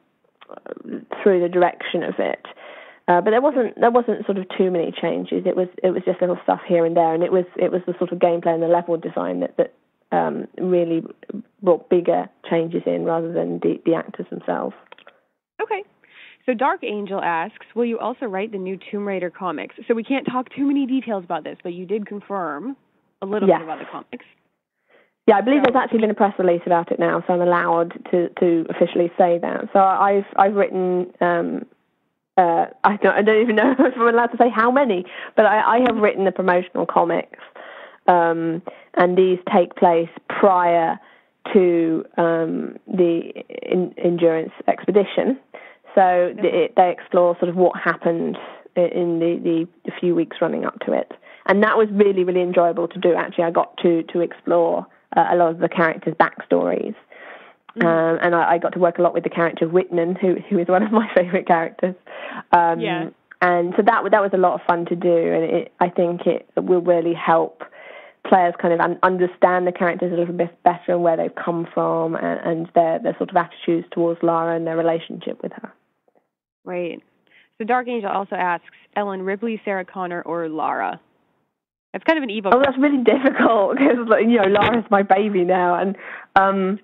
through the direction of it. Uh, but there wasn't there wasn't sort of too many changes. It was it was just little stuff here and there, and it was it was the sort of gameplay and the level design that that um, really brought bigger changes in rather than the, the actors themselves. Okay. So Dark Angel asks, will you also write the new Tomb Raider comics? So we can't talk too many details about this, but you did confirm a little yes. bit about the comics. Yeah, I believe so, there's actually been a press release about it now, so I'm allowed to, to officially say that. So I've I've written um, uh, I don't I don't even know if I'm allowed to say how many, but I, I have written the promotional comics um, and these take place prior to um, the in, endurance expedition. So the, they explore sort of what happened in the, the, the, few weeks running up to it, and that was really really enjoyable to do. Actually, I got to to explore uh, a lot of the characters' backstories. Mm-hmm. Um, and I, I, got to work a lot with the character of Whitman, who who is one of my favourite characters. Um, yeah. And so that that was a lot of fun to do, and it, I think it will really help players kind of un- understand the characters a little bit better and where they've come from and, and, their their sort of attitudes towards Lara and their relationship with her. Right. So Dark Angel also asks Ellen Ripley, Sarah Connor, or Lara. It's kind of an evil. Oh, that's really difficult because you know Lara's my baby now, and um,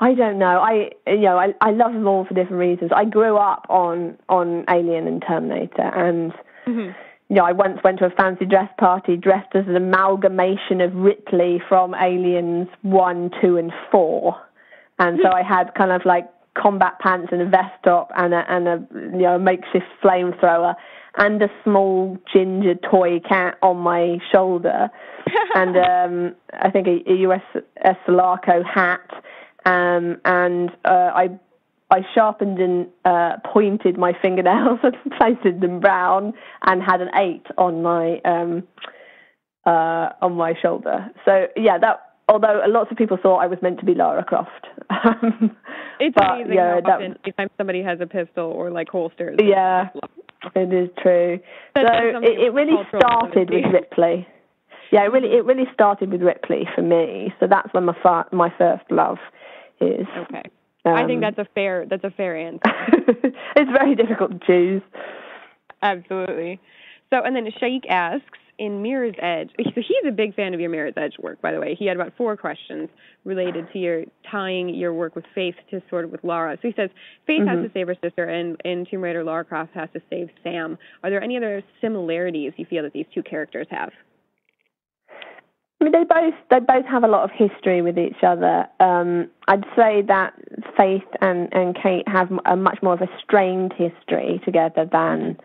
I don't know. I you know I I love them all for different reasons. I grew up on on Alien and Terminator, and mm-hmm. You know I once went to a fancy dress party dressed as an amalgamation of Ripley from Aliens one, two, and four, and so I had kind of like combat pants and a vest top and a and a you know makeshift flamethrower and a small ginger toy cat on my shoulder and um I think a, a USS Sulaco hat um, and uh, I I sharpened and uh, pointed my fingernails and painted them brown, and had an eight on my um, uh, on my shoulder. So yeah, that. Although lots of people thought I was meant to be Lara Croft. it's but, amazing yeah, how often anytime somebody has a pistol or like holsters. Yeah, it is true. so it, it really started with Ripley. Yeah, it really it really started with Ripley for me. So that's when my fa- my first love is. Okay. Um, I think um, that's a fair that's a fair answer. it's very difficult to choose. Absolutely. So, and then Shaik asks in Mirror's Edge. So he's a big fan of your Mirror's Edge work, by the way. He had about four questions related to your tying your work with Faith to sort of with Lara. So he says Faith mm-hmm. has to save her sister, and in Tomb Raider, Lara Croft has to save Sam. Are there any other similarities you feel that these two characters have? I mean, they both they both have a lot of history with each other. Um, I'd say that Faith and, and Kate have a much more of a strained history together than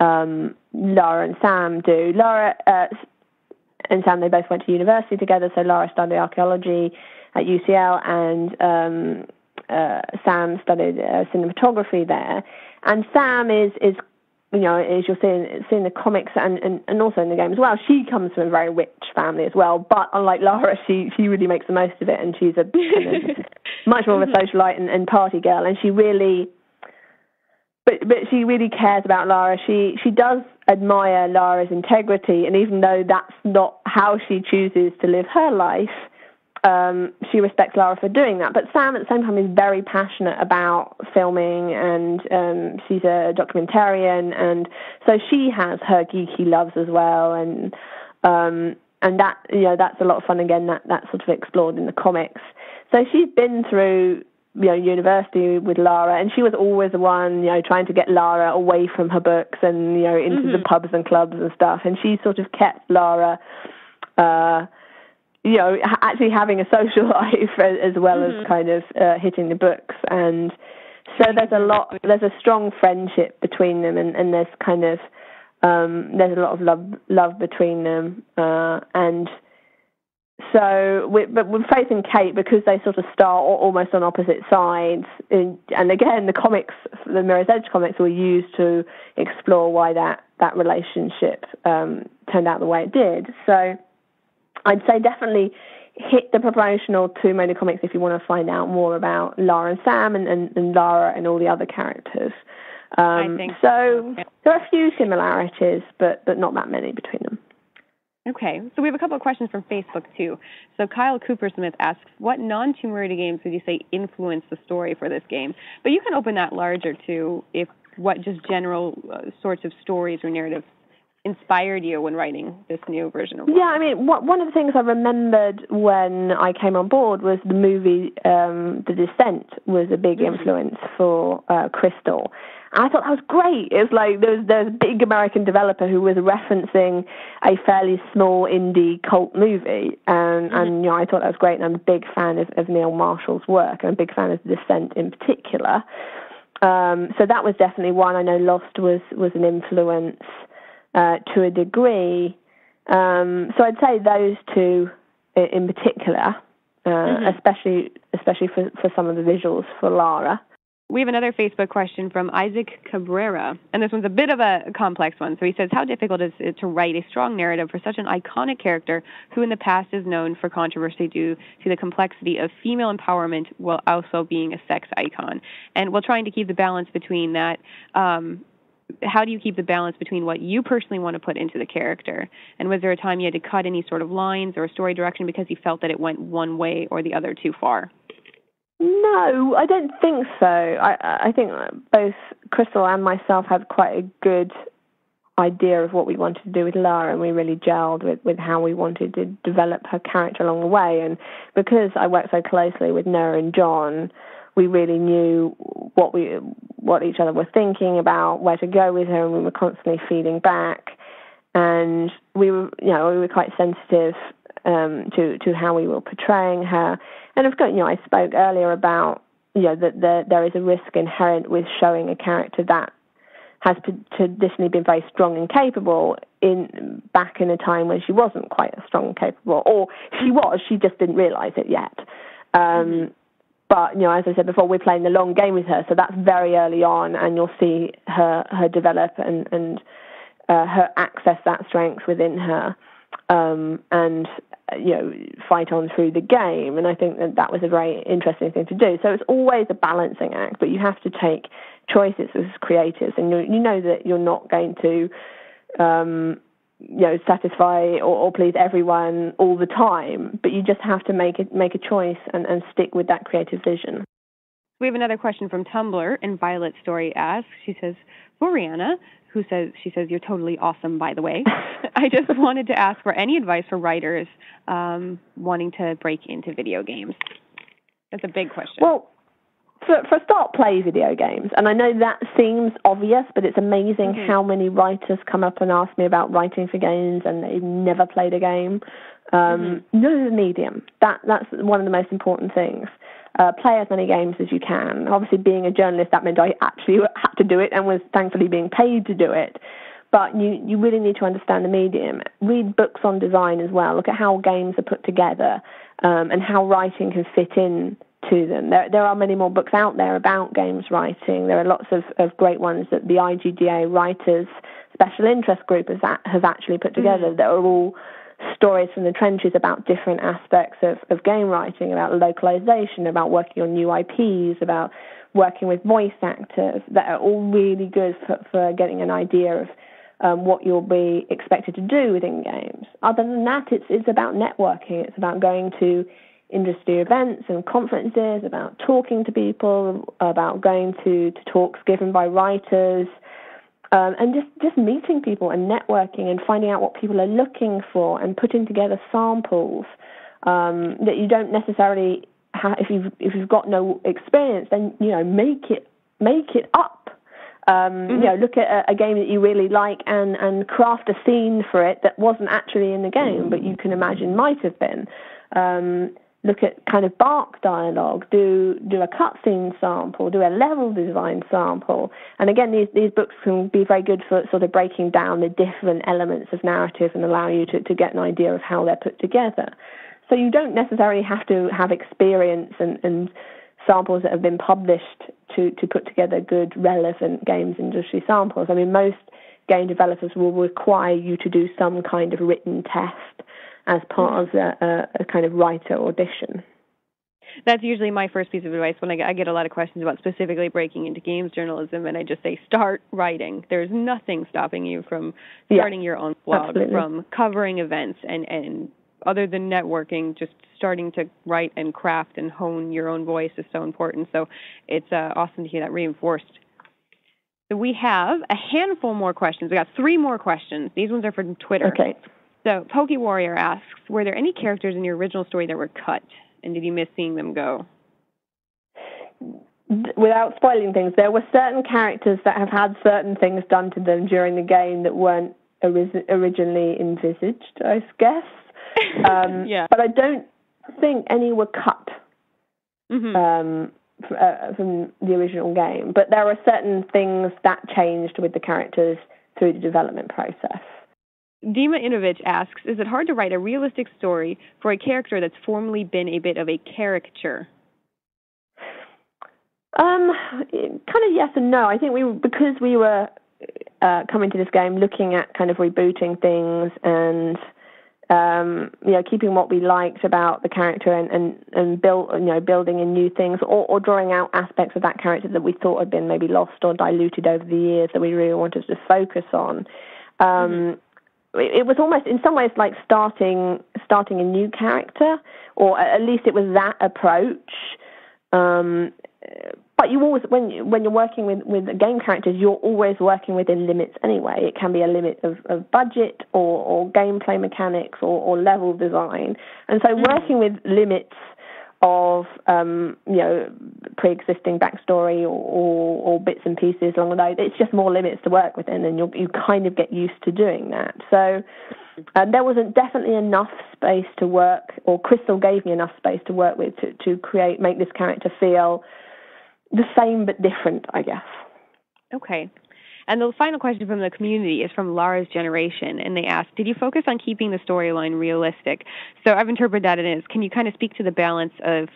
um, Lara and Sam do. Lara uh, and Sam they both went to university together. So Lara studied archaeology at UCL, and um, uh, Sam studied uh, cinematography there. And Sam is is you know, as you'll see in, see in the comics and, and, and also in the game as well, she comes from a very rich family as well. But unlike Lara, she, she really makes the most of it and she's a kind of much more of a mm-hmm. socialite and, and party girl. And she really, but but she really cares about Lara. She she does admire Lara's integrity, and even though that's not how she chooses to live her life, um, she respects Lara for doing that. But Sam, at the same time, is very passionate about filming, and um, she's a documentarian, and so she has her geeky loves as well, and um, and that you know that's a lot of fun. Again, that that's sort of explored in the comics. So she's been through you know university with Lara, and she was always the one you know trying to get Lara away from her books and you know into mm-hmm. the pubs and clubs and stuff, and she sort of kept Lara. Uh, you know, actually having a social life as well mm-hmm. as kind of uh, hitting the books. And so there's a lot, there's a strong friendship between them, and, and there's kind of, um, there's a lot of love, love between them. Uh, and so, with, but with Faith and Kate, because they sort of start almost on opposite sides, in, and again, the comics, the Mirror's Edge comics, were used to explore why that that relationship um, turned out the way it did. So I'd say definitely hit the promotional Tomb Raider comics if you want to find out more about Lara and Sam and, and, and Lara and all the other characters. Um, so there are a few similarities, but but not that many between them. Okay, so we have a couple of questions from Facebook too. So Kyle Cooper Smith asks, "What non-Tomb Raider games would you say influenced the story for this game?" But you can open that larger too, if what just general uh, sorts of stories or narratives inspired you when writing this new version of Yeah, I mean, what, one of the things I remembered when I came on board was the movie um, The Descent was a big mm-hmm. influence for uh, Crystal. And I thought that was great. It's like there was, there a big American developer who was referencing a fairly small indie cult movie, and mm-hmm. and you know I thought that was great. And I'm a big fan of, of Neil Marshall's work, and I'm a big fan of The Descent in particular. Um, so that was definitely one. I know Lost was was an influence uh, to a degree. Um, so I'd say those two in particular, uh, mm-hmm. especially especially for, for some of the visuals for Lara. We have another Facebook question from Isaac Cabrera, and this one's a bit of a complex one. So he says, How difficult is it to write a strong narrative for such an iconic character who in the past is known for controversy due to the complexity of female empowerment while also being a sex icon? And while trying to keep the balance between that, um, how do you keep the balance between what you personally want to put into the character? And was there a time you had to cut any sort of lines or story direction because you felt that it went one way or the other too far? No, I don't think so. I, I think both Crystal and myself had quite a good idea of what we wanted to do with Lara, and we really gelled with, with how we wanted to develop her character along the way. And because I worked so closely with Noah and John, we really knew what we what each other were thinking about, where to go with her, and we were constantly feeding back. And we were, you know, we were quite sensitive um, to to how we were portraying her. And of course, you know, I spoke earlier about you know that the, there is a risk inherent with showing a character that has traditionally been very strong and capable in back in a time when she wasn't quite as strong and capable, or she was, she just didn't realise it yet. Um, mm-hmm. But you know, as I said before, we're playing the long game with her, so that's very early on, and you'll see her her develop and and uh, her access that strength within her, um, and you know fight on through the game. And I think that that was a very interesting thing to do. So it's always a balancing act, but you have to take choices as creators, and you you know that you're not going to. Um, you know, satisfy or, or, please everyone all the time, but you just have to make it make a choice and, and stick with that creative vision. We have another question from Tumblr, and Violet Story asks. She says, "For Rhianna, who says she says you're totally awesome, by the way. I just wanted to ask for any advice for writers um, wanting to break into video games. That's a big question. Well, for, for a start, play video games. And I know that seems obvious, but it's amazing mm-hmm. how many writers come up and ask me about writing for games and they've never played a game. Um, mm-hmm. Know the medium. That that's one of the most important things uh, play as many games as you can. Obviously, being a journalist, that meant I actually had to do it and was thankfully being paid to do it. But you, you really need to understand the medium. Read books on design as well. Look at how games are put together um, and how writing can fit in to them. There, there are many more books out there about games writing. There are lots of, of great ones that the IGDA Writers Special Interest Group has, has actually put together mm. that are all stories from the trenches about different aspects of, of game writing, about localization, about working on new IPs, about working with voice actors that are all really good for, for getting an idea of um, what you'll be expected to do within games. Other than that, it's it's about networking. It's about going to industry events and conferences, about talking to people, about going to, to talks given by writers, um, and just, just meeting people and networking and finding out what people are looking for and putting together samples um, that you don't necessarily have if you've if you've got no experience then you know make it make it up um, mm-hmm. you know look at a, a, game that you really like and and craft a scene for it that wasn't actually in the game but you can imagine might have been um, look at kind of bark dialogue, do do a cutscene sample, do a level design sample. And again, these, these books can be very good for sort of breaking down the different elements of narrative and allow you to, to get an idea of how they're put together. So you don't necessarily have to have experience and, and samples that have been published to, to put together good, relevant games industry samples. I mean, most game developers will require you to do some kind of written test as part of a, a, a kind of writer audition. That's usually my first piece of advice when I get, I get a lot of questions about specifically breaking into games journalism, and I just say start writing. There's nothing stopping you from starting yeah, your own blog, absolutely. from covering events, and and other than networking, just starting to write and craft and hone your own voice is so important. So it's uh, awesome to hear that reinforced. So we have a handful more questions. We got three more questions. These ones are from Twitter. Okay. So, Poke Warrior asks, were there any characters in your original story that were cut, and did you miss seeing them go? Without spoiling things, there were certain characters that have had certain things done to them during the game that weren't ori- originally envisaged, I guess. Um, yeah. But I don't think any were cut mm-hmm. um, f- uh, from the original game. But there are certain things that changed with the characters through the development process. Dima Inovich asks, is it hard to write a realistic story for a character that's formerly been a bit of a caricature? Um, kind of yes and no. I think we because we were uh, coming to this game looking at kind of rebooting things and um, you know keeping what we liked about the character and and and build you know building in new things or, or drawing out aspects of that character that we thought had been maybe lost or diluted over the years that we really wanted to focus on. Um, mm-hmm it was almost in some ways like starting starting a new character, or at least it was that approach. Um, but you always when when you're working with with game characters, you're always working within limits anyway. It can be a limit of, of budget or, or gameplay mechanics or, or level design, and so mm-hmm. working with limits of um, you know pre-existing backstory or, or, or, bits and pieces along the way. It's just more limits to work within, and you you kind of get used to doing that. So um, there wasn't definitely enough space to work, or Crystal gave me enough space to work with to, to create make this character feel the same but different, I guess. Okay. And the final question from the community is from Lara's generation, and they ask, "Did you focus on keeping the storyline realistic?" So I've interpreted that as, can you kind of speak to the balance of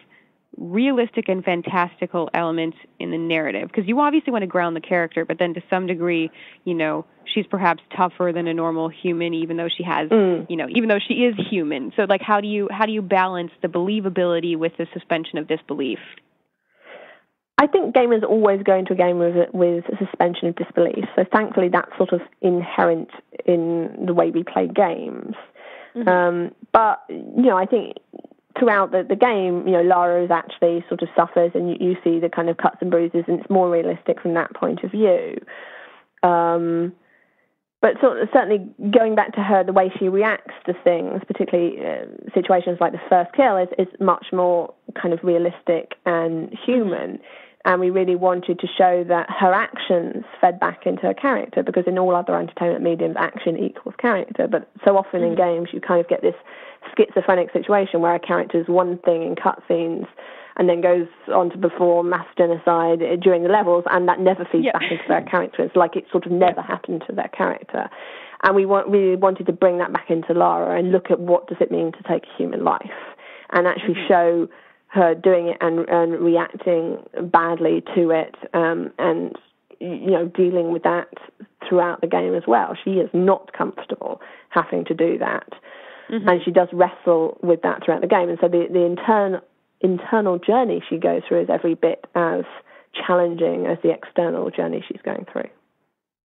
realistic and fantastical elements in the narrative? Because you obviously want to ground the character, but then to some degree, you know, she's perhaps tougher than a normal human, even though she has, mm. you know, even though she is human. So like, how do you how do you balance the believability with the suspension of disbelief? I think gamers always go into a game with with a suspension of disbelief. So thankfully, that's sort of inherent in the way we play games. Mm-hmm. Um, but you know, I think throughout the, the game, you know, Lara is actually sort of suffers, and you, you see the kind of cuts and bruises, and it's more realistic from that point of view. Um, but sort of certainly going back to her, the way she reacts to things, particularly uh, situations like the first kill, is, is much more kind of realistic and human. Mm-hmm and we really wanted to show that her actions fed back into her character because in all other entertainment mediums action equals character but so often mm-hmm. in games you kind of get this schizophrenic situation where a character is one thing in cutscenes and then goes on to perform mass genocide during the levels and that never feeds yep. back into their character it's like it sort of never happened to their character and we want, really wanted to bring that back into Lara and look at what does it mean to take a human life and actually mm-hmm. show her doing it and, and reacting badly to it um, and you know dealing with that throughout the game as well. She is not comfortable having to do that, mm-hmm. and she does wrestle with that throughout the game. And so the the internal internal journey she goes through is every bit as challenging as the external journey she's going through.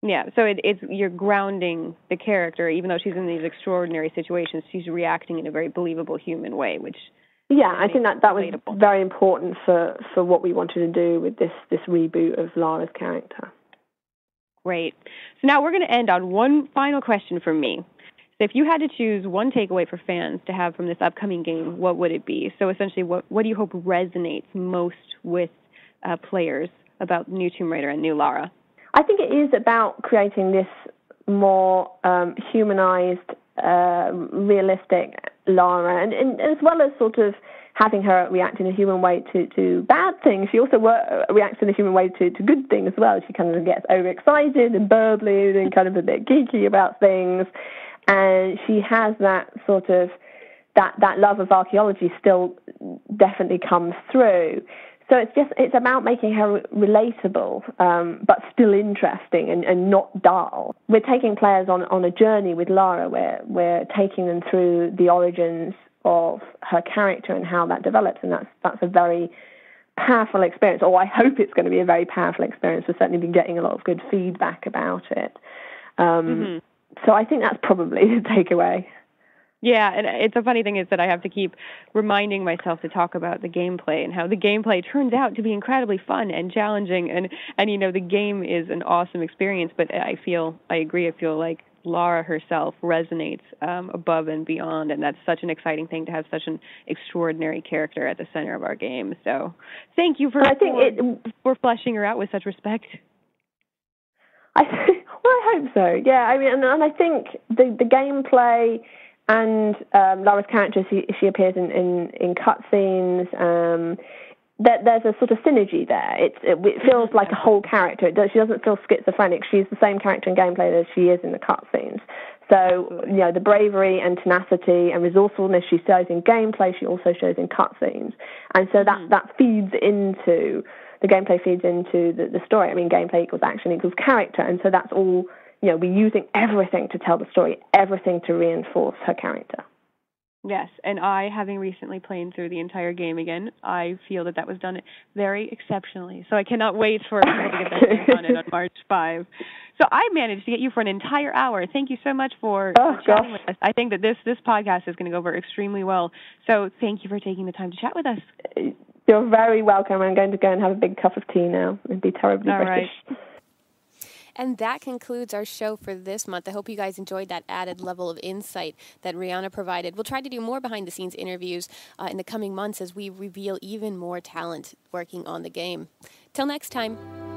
Yeah, so it, it's you're grounding the character, even though she's in these extraordinary situations. She's reacting in a very believable human way, which yeah, I think that that was very important for, for what we wanted to do with this this reboot of Lara's character. Great. So now we're going to end on one final question from me. So if you had to choose one takeaway for fans to have from this upcoming game, what would it be? So essentially, what what do you hope resonates most with uh, players about New Tomb Raider and New Lara? I think it is about creating this more um, humanized, uh, realistic Lara, and, and as well as sort of having her react in a human way to, to bad things, she also reacts in a human way to, to good things as well. She kind of gets overexcited and burbly and kind of a bit geeky about things. And she has that sort of that that love of archaeology still definitely comes through. So it's just it's about making her relatable, um, but still interesting and, and not dull. We're taking players on, on a journey with Lara. We're we're taking them through the origins of her character and how that develops, and that's that's a very powerful experience. Or I hope it's going to be a very powerful experience. We've certainly been getting a lot of good feedback about it. Um, mm-hmm. So I think that's probably the takeaway. Yeah, and it's a funny thing is that I have to keep reminding myself to talk about the gameplay and how the gameplay turns out to be incredibly fun and challenging and and you know the game is an awesome experience, but I feel I agree I feel like Lara herself resonates um, above and beyond, and that's such an exciting thing to have such an extraordinary character at the center of our game. So, thank you for I think for, it, for fleshing her out with such respect. I well, I hope so. Yeah, I mean, and, and I think the the gameplay and um, Lara's character, she, she appears in, in, in cutscenes. Um, that there's a sort of synergy there. It, it, it feels like a whole character. Does, she doesn't feel schizophrenic. She's the same character in gameplay as she is in the cutscenes. So, you know, the bravery and tenacity and resourcefulness she shows in gameplay, she also shows in cutscenes. And so that, mm. that feeds into, the gameplay feeds into the, the story. I mean, gameplay equals action equals character. And so that's all you know, we're using everything to tell the story, everything to reinforce her character. Yes, and I, having recently played through the entire game again, I feel that that was done very exceptionally. So I cannot wait for people to get their hands on it on March 5. So I managed to get you for an entire hour. Thank you so much for, oh, chatting with us. I think that this this podcast is going to go over extremely well. So thank you for taking the time to chat with us. You're very welcome. I'm going to go and have a big cup of tea now and be terribly All British. Right. And that concludes our show for this month. I hope you guys enjoyed that added level of insight that Rhianna provided. We'll try to do more behind the scenes interviews uh, in the coming months as we reveal even more talent working on the game. Till next time.